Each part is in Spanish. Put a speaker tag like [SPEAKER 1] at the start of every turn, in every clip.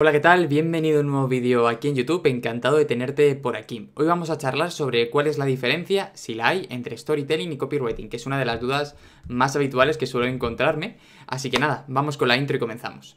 [SPEAKER 1] Hola, ¿qué tal? Bienvenido a un nuevo vídeo aquí en YouTube, encantado de tenerte por aquí. Hoy vamos a charlar sobre cuál es la diferencia, si la hay, entre storytelling y copywriting, que es una de las dudas más habituales que suelo encontrarme. Así que nada, vamos con la intro y comenzamos.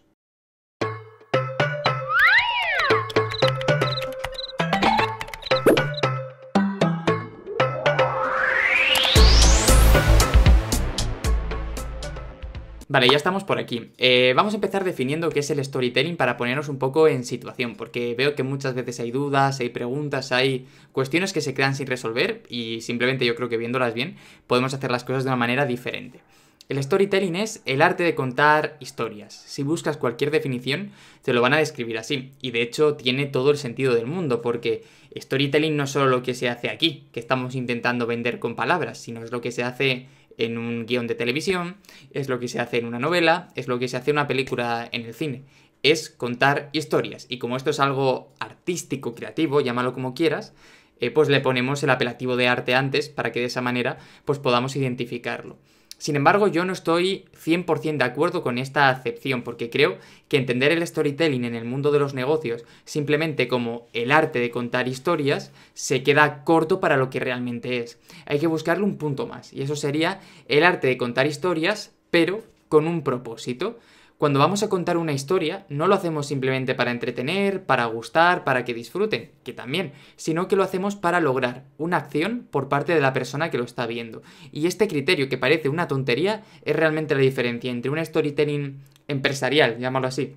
[SPEAKER 1] Vale, ya estamos por aquí. Eh, vamos a empezar definiendo qué es el storytelling para ponernos un poco en situación, porque veo que muchas veces hay dudas, hay preguntas, hay cuestiones que se quedan sin resolver y simplemente yo creo que viéndolas bien podemos hacer las cosas de una manera diferente. El storytelling es el arte de contar historias. Si buscas cualquier definición, te lo van a describir así. Y de hecho tiene todo el sentido del mundo, porque storytelling no es solo lo que se hace aquí, que estamos intentando vender con palabras, sino es lo que se hace en un guion de televisión, es lo que se hace en una novela, es lo que se hace en una película en el cine. Es contar historias. Y como esto es algo artístico, creativo, llámalo como quieras, eh, pues le ponemos el apelativo de arte antes para que de esa manera pues podamos identificarlo. Sin embargo, yo no estoy 100% de acuerdo con esta acepción, porque creo que entender el storytelling en el mundo de los negocios simplemente como el arte de contar historias se queda corto para lo que realmente es. Hay que buscarle un punto más, y eso sería el arte de contar historias, pero con un propósito. Cuando vamos a contar una historia, no lo hacemos simplemente para entretener, para gustar, para que disfruten, que también, sino que lo hacemos para lograr una acción por parte de la persona que lo está viendo. Y este criterio, que parece una tontería, es realmente la diferencia entre un storytelling empresarial, llámalo así,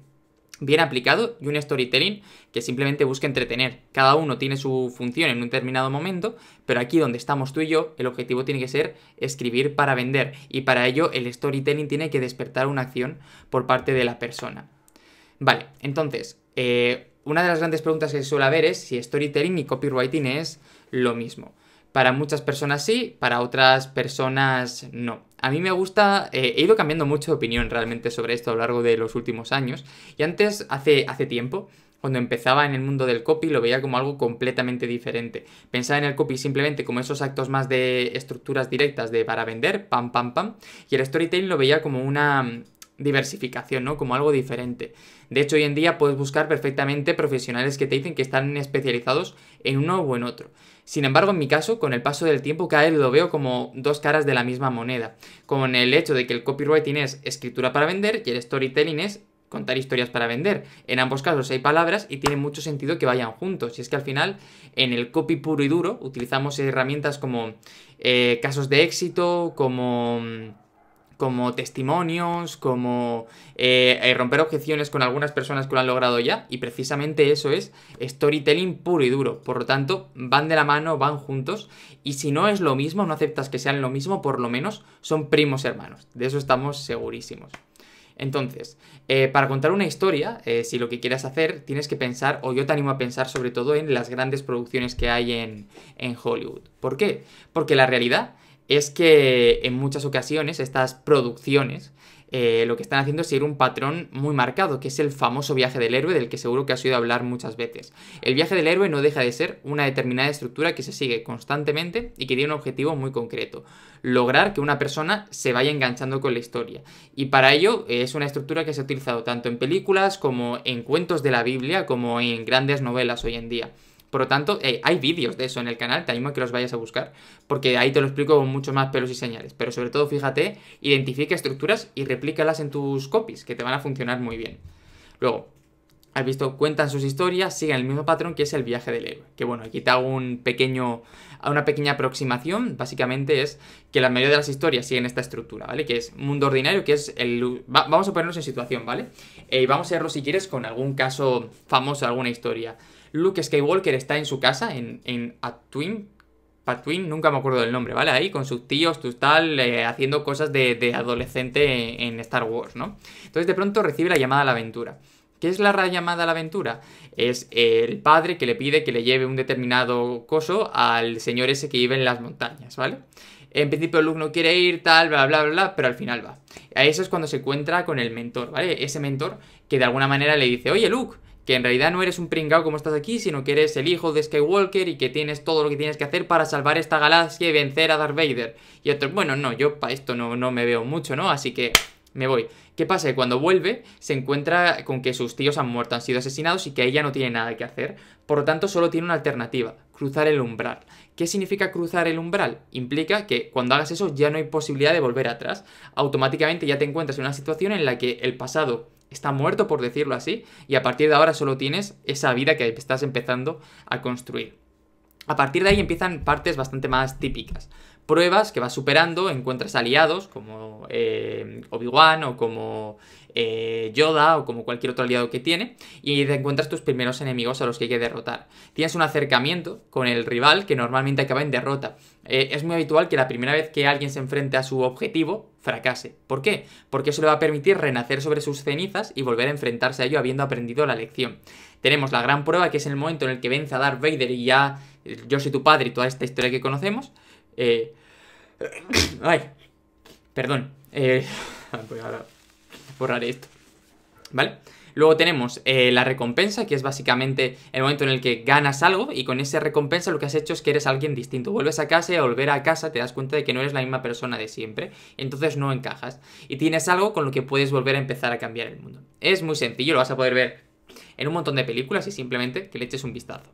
[SPEAKER 1] bien aplicado y un storytelling que simplemente busca entretener. Cada uno tiene su función en un determinado momento, pero aquí donde estamos tú y yo, el objetivo tiene que ser escribir para vender y para ello el storytelling tiene que despertar una acción por parte de la persona. Vale, entonces, eh, una de las grandes preguntas que suele haber es si storytelling y copywriting es lo mismo. Para muchas personas sí, para otras personas no. A mí me gusta, eh, he ido cambiando mucho de opinión realmente sobre esto a lo largo de los últimos años. Y antes, hace, hace tiempo, cuando empezaba en el mundo del copy lo veía como algo completamente diferente. Pensaba en el copy simplemente como esos actos más de estructuras directas de para vender, pam, pam, pam. Y el storytelling lo veía como una diversificación, ¿no? Como algo diferente. De hecho, hoy en día puedes buscar perfectamente profesionales que te dicen que están especializados en uno o en otro. Sin embargo, en mi caso, con el paso del tiempo, cada vez lo veo como dos caras de la misma moneda. Con el hecho de que el copywriting es escritura para vender y el storytelling es contar historias para vender. En ambos casos hay palabras y tiene mucho sentido que vayan juntos. Y es que al final, en el copy puro y duro, utilizamos herramientas como eh, casos de éxito, como como testimonios, como eh, eh, romper objeciones con algunas personas que lo han logrado ya, y precisamente eso es storytelling puro y duro. Por lo tanto, van de la mano, van juntos, y si no es lo mismo, no aceptas que sean lo mismo, por lo menos son primos hermanos. De eso estamos segurísimos. Entonces, eh, para contar una historia, si lo que quieres hacer, tienes que pensar, o yo te animo a pensar sobre todo en las grandes producciones que hay en, en Hollywood. ¿Por qué? Porque la realidad es que en muchas ocasiones estas producciones eh, lo que están haciendo es seguir un patrón muy marcado, que es el famoso viaje del héroe del que seguro que has oído hablar muchas veces. El viaje del héroe no deja de ser una determinada estructura que se sigue constantemente y que tiene un objetivo muy concreto, lograr que una persona se vaya enganchando con la historia. Y para ello es una estructura que se ha utilizado tanto en películas como en cuentos de la Biblia, como en grandes novelas hoy en día. Por lo tanto, eh, hay vídeos de eso en el canal, te animo a que los vayas a buscar, porque ahí te lo explico con mucho más pelos y señales. Pero sobre todo, fíjate, identifica estructuras y replícalas en tus copies, que te van a funcionar muy bien. Luego, has visto, cuentan sus historias, siguen el mismo patrón que es el viaje del héroe. Que bueno, aquí te hago un pequeño, una pequeña aproximación. Básicamente es que la mayoría de las historias siguen esta estructura, ¿vale? Que es mundo ordinario, que es el... vamos a ponernos en situación, ¿vale? Eh, y vamos a verlo si quieres con algún caso famoso, alguna historia. Luke Skywalker está en su casa, en, en Atwin, Patwin, nunca me acuerdo del nombre, ¿vale? Ahí con sus tíos, tus tal, eh, haciendo cosas de, adolescente en, Star Wars, ¿no? Entonces de pronto recibe la llamada a la aventura. ¿Qué es la llamada la aventura? Es el padre que le pide que le lleve un determinado coso al señor ese que vive en las montañas, ¿vale? En principio Luke no quiere ir, tal, bla, bla, bla, bla, pero al final va. A eso es cuando se encuentra con el mentor, ¿vale? Ese mentor que de alguna manera le dice, oye Luke, que en realidad no eres un pringao como estás aquí, sino que eres el hijo de Skywalker y que tienes todo lo que tienes que hacer para salvar esta galaxia y vencer a Darth Vader. Y otro, bueno, no, yo para esto no, no me veo mucho, ¿no? Así que me voy. ¿Qué pasa? Que cuando vuelve se encuentra con que sus tíos han muerto, han sido asesinados y que ella no tiene nada que hacer. Por lo tanto, solo tiene una alternativa, cruzar el umbral. ¿Qué significa cruzar el umbral? Implica que cuando hagas eso ya no hay posibilidad de volver atrás. Automáticamente ya te encuentras en una situación en la que el pasado está muerto, por decirlo así, y a partir de ahora solo tienes esa vida que estás empezando a construir. A partir de ahí empiezan partes bastante más típicas. Pruebas que vas superando, encuentras aliados como eh, Obi-Wan o como eh, Yoda o como cualquier otro aliado que tiene y encuentras tus primeros enemigos a los que hay que derrotar. Tienes un acercamiento con el rival que normalmente acaba en derrota. Eh, es muy habitual que la primera vez que alguien se enfrente a su objetivo fracase. ¿Por qué? Porque eso le va a permitir renacer sobre sus cenizas y volver a enfrentarse a ello habiendo aprendido la lección. Tenemos la gran prueba que es el momento en el que vence a Darth Vader y ya yo soy tu padre y toda esta historia que conocemos. Eh... Ay, perdón. Eh... Voy a borrar esto. ¿Vale? Luego tenemos eh, la recompensa, que es básicamente el momento en el que ganas algo y con esa recompensa lo que has hecho es que eres alguien distinto. Vuelves a casa y al volver a casa te das cuenta de que no eres la misma persona de siempre, entonces no encajas. Y tienes algo con lo que puedes volver a empezar a cambiar el mundo. Es muy sencillo, lo vas a poder ver en un montón de películas y simplemente que le eches un vistazo.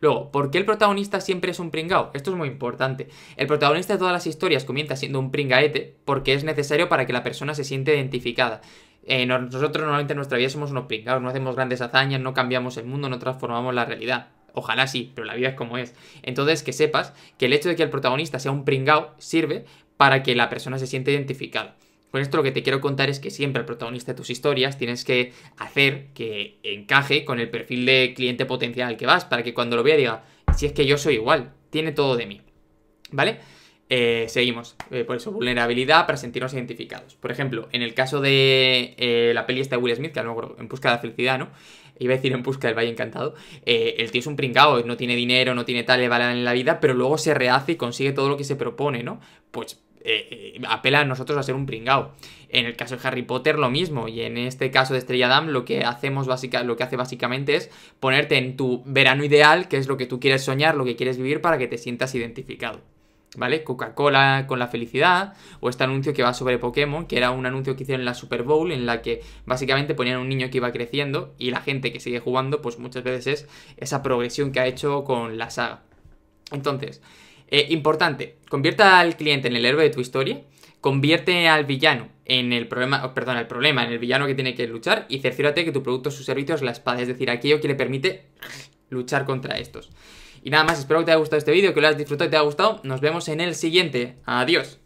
[SPEAKER 1] Luego, ¿por qué el protagonista siempre es un pringao? Esto es muy importante. El protagonista de todas las historias comienza siendo un pringaete porque es necesario para que la persona se siente identificada. Eh, nosotros normalmente en nuestra vida somos unos pringados, no hacemos grandes hazañas, no cambiamos el mundo, no transformamos la realidad. Ojalá sí, pero la vida es como es. Entonces, que sepas que el hecho de que el protagonista sea un pringao sirve para que la persona se siente identificada. Con esto lo que te quiero contar es que siempre el protagonista de tus historias tienes que hacer que encaje con el perfil de cliente potencial al que vas, para que cuando lo vea diga, si es que yo soy igual, tiene todo de mí. ¿Vale? Eh, seguimos. Eh, por eso, vulnerabilidad para sentirnos identificados. Por ejemplo, en el caso de eh, la peli esta de Will Smith, que a lo mejor en busca de la felicidad, ¿no? Iba a decir en busca del Valle Encantado. el tío es un pringao, no tiene dinero, no tiene tal, le vale en la vida, pero luego se rehace y consigue todo lo que se propone, ¿no? Pues apela a nosotros a ser un pringao. En el caso de Harry Potter, lo mismo. Y en este caso de Estrella Damm, lo que hacemos básica, lo que hace básicamente es ponerte en tu verano ideal, que es lo que tú quieres soñar, lo que quieres vivir, para que te sientas identificado. ¿vale? Coca-Cola con la felicidad, o este anuncio que va sobre Pokémon, que era un anuncio que hicieron en la Super Bowl, en la que básicamente ponían un niño que iba creciendo y la gente que sigue jugando, pues muchas veces es esa progresión que ha hecho con la saga. Entonces, eh, importante, convierta al cliente en el héroe de tu historia, convierte al villano en el problema, perdón, el problema, en el villano que tiene que luchar y cerciórate que tu producto o su servicio es la espada, es decir, aquello que le permite luchar contra estos. Y nada más, espero que te haya gustado este vídeo, que lo hayas disfrutado y te haya gustado. Nos vemos en el siguiente. Adiós.